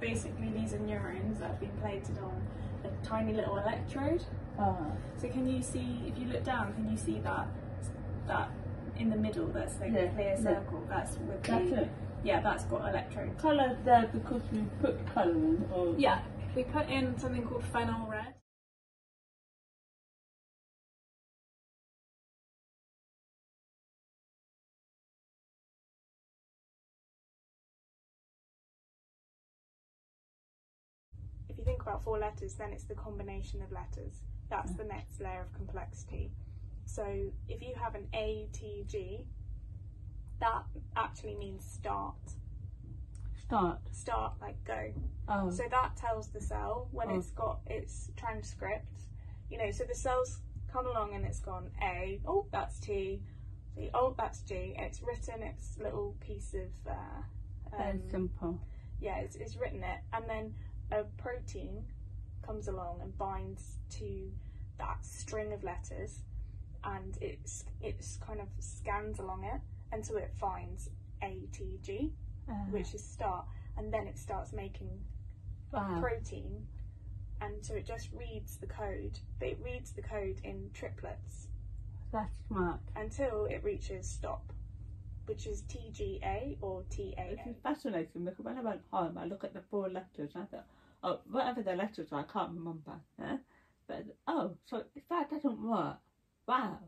basically these are neurons that have been plated on a tiny little electrode. Uh, So can you see, if you look down, can you see that that in the middle? That's like Yeah, a clear yeah. circle. That's with that's the it. yeah, that's got electrodes. Colour there because we put colour in. Or Yeah, we put in something called phenol red. Think about four letters, then it's the combination of letters. That's the next layer of complexity. So if you have an A, T, G, that actually means start. Start. Start, like go. Oh. So that tells the cell when Oh. it's got its transcript. You know, so the cell's come along and it's gone A, oh, that's T, the, oh, that's G. It's written its little piece of, uh, Very um, simple. yeah, it's, it's written it. And then a protein comes along and binds to that string of letters and it's, it's kind of scans along it until it finds A, T, G, Uh, which is start. And then it starts making wow. protein and so it just reads the code but it reads the code in triplets That's smart. until it reaches stop which is TGA or This TAA is fascinating because when I went home, I look at the four letters and I thought, oh, whatever the letters are, I can't remember. Yeah? But, oh, so if that doesn't work, wow,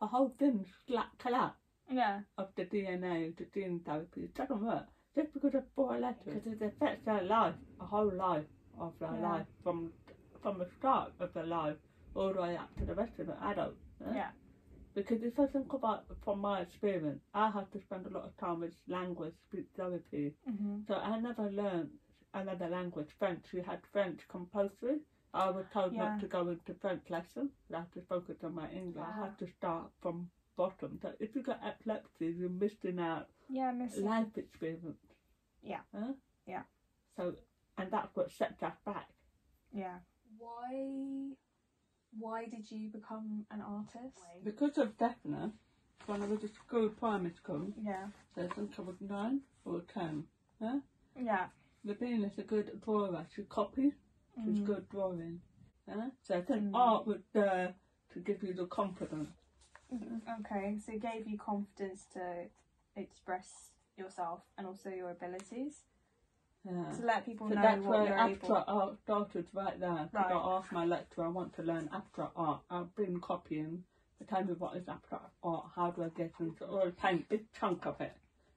a whole thing's like collapse yeah of the DNA, the gene therapy, it doesn't work just because of four letters. Because it affects their life, a whole life of their Yeah. life, from from the start of their life all the way up to the rest of the adult. yeah? yeah Because if I think about from my experience, I have to spend a lot of time with language, speech therapy. mm-hmm. So I never learned another language, French. We had French compulsory. I was told Yeah. not to go into French lesson. I had to focus on my English. I had to start from bottom. So if you got epilepsy, you're missing out yeah miss life experience. Yeah. Huh? Yeah. So, and that's what sets us back. yeah Why why did you become an artist? Because of deafness, when I was at school, primary school, yeah so I think I was nine or ten. Huh? yeah The Rubbena is a good drawer. She copies. She's Mm. good drawing. Huh? So I think Mm. art was there to give you the confidence. okay so it gave you confidence to express yourself and also your abilities Yeah. to let people So know that's what where able art started right there. Right. I asked my lecturer, I want to learn abstract art. I've been copying. They tell me what is abstract art, how do I get into it? Or paint big chunk of it.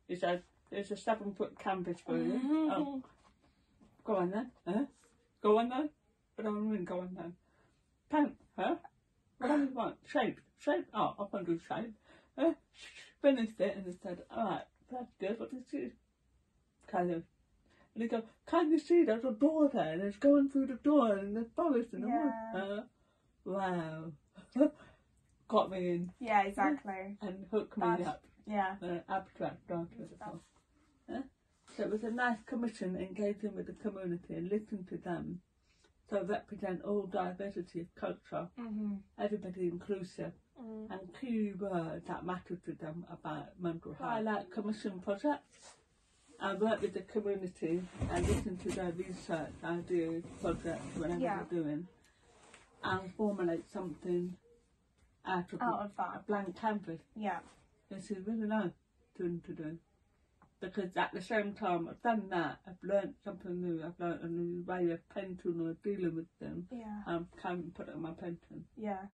He said, there's a seven foot canvas for you. Oh, go on then. Huh? Go on then. But I mean go on then. Paint, huh? What do you want? Shape. Shape. Oh, I can do shape. Uh, finished it and he said, alright, that's good. What did you kind of and he go, Can you see there's a door there and it's going through the door and there's forest in the wood? Yeah. Uh, wow. Got me in yeah exactly and hooked me That's- up. yeah Uh, abstract artist. Huh? So it was a nice commission engaging with the community and listening to them. So represent all diversity of culture, mm-hmm. everybody inclusive, Mm. and key words that matter to them about mental health. I like commission projects. I work with the community and listen to their research, ideas, projects, whatever Yeah. they're doing, and formulate something out of out of a that blank canvas. yeah This is really nice to, to do. Because at the same time, I've done that, I've learned something new, I've learned a new way of painting or dealing with them, yeah and can put it in my painting. yeah